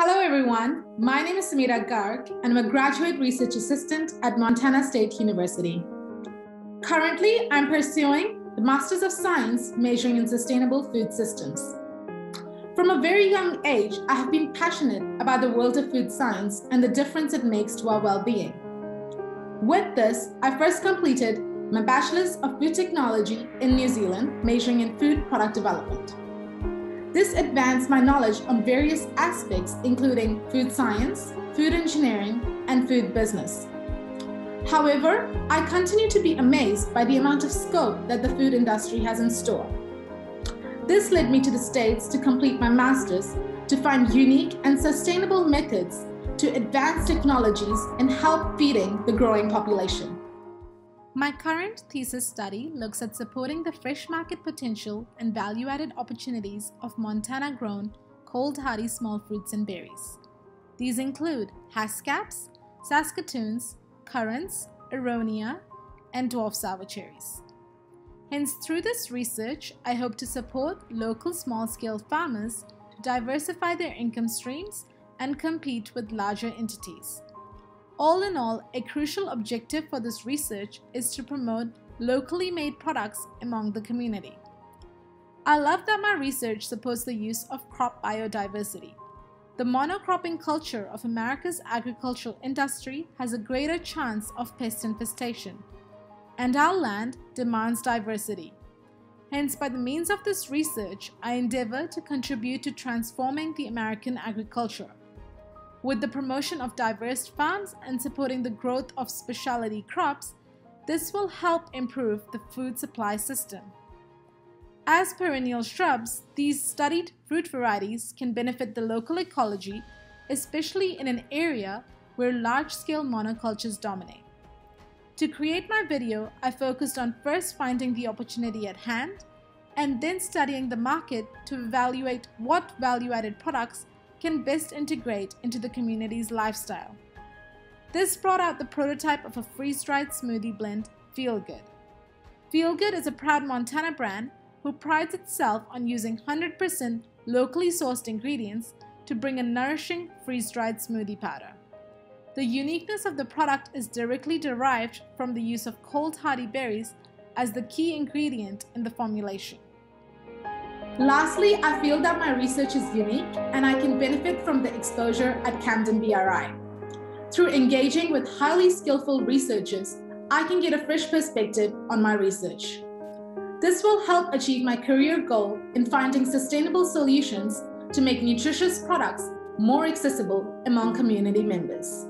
Hello, everyone. My name is Sumedha Garg, and I'm a graduate research assistant at Montana State University. Currently, I'm pursuing the Masters of Science majoring in sustainable food systems. From a very young age, I have been passionate about the world of food science and the difference it makes to our well being. With this, I first completed my Bachelor's of Food Technology in New Zealand, majoring in food product development. This advanced my knowledge on various aspects, including food science, food engineering, and food business. However, I continue to be amazed by the amount of scope that the food industry has in store. This led me to the States to complete my master's to find unique and sustainable methods to advance technologies and help feeding the growing population. My current thesis study looks at supporting the fresh market potential and value added opportunities of Montana grown cold hardy small fruits and berries. These include haskaps, saskatoons, currants, aronia, and dwarf sour cherries. Hence, through this research, I hope to support local small scale farmers to diversify their income streams and compete with larger entities. All in all, a crucial objective for this research is to promote locally made products among the community. I love that my research supports the use of crop biodiversity. The monocropping culture of America's agricultural industry has a greater chance of pest infestation, and our land demands diversity. Hence, by the means of this research, I endeavor to contribute to transforming the American agriculture with the promotion of diverse farms and supporting the growth of specialty crops, this will help improve the food supply system. As perennial shrubs, these studied fruit varieties can benefit the local ecology, especially in an area where large-scale monocultures dominate. To create my video, I focused on first finding the opportunity at hand and then studying the market to evaluate what value-added products can best integrate into the community's lifestyle. This brought out the prototype of a freeze-dried smoothie blend, Feel Good. Feel Good is a proud Montana brand who prides itself on using 100% locally sourced ingredients to bring a nourishing freeze-dried smoothie powder. The uniqueness of the product is directly derived from the use of cold hardy berries as the key ingredient in the formulation. Lastly, I feel that my research is unique and I can benefit from the exposure at Campden BRI. Through engaging with highly skillful researchers, I can get a fresh perspective on my research. This will help achieve my career goal in finding sustainable solutions to make nutritious products more accessible among community members.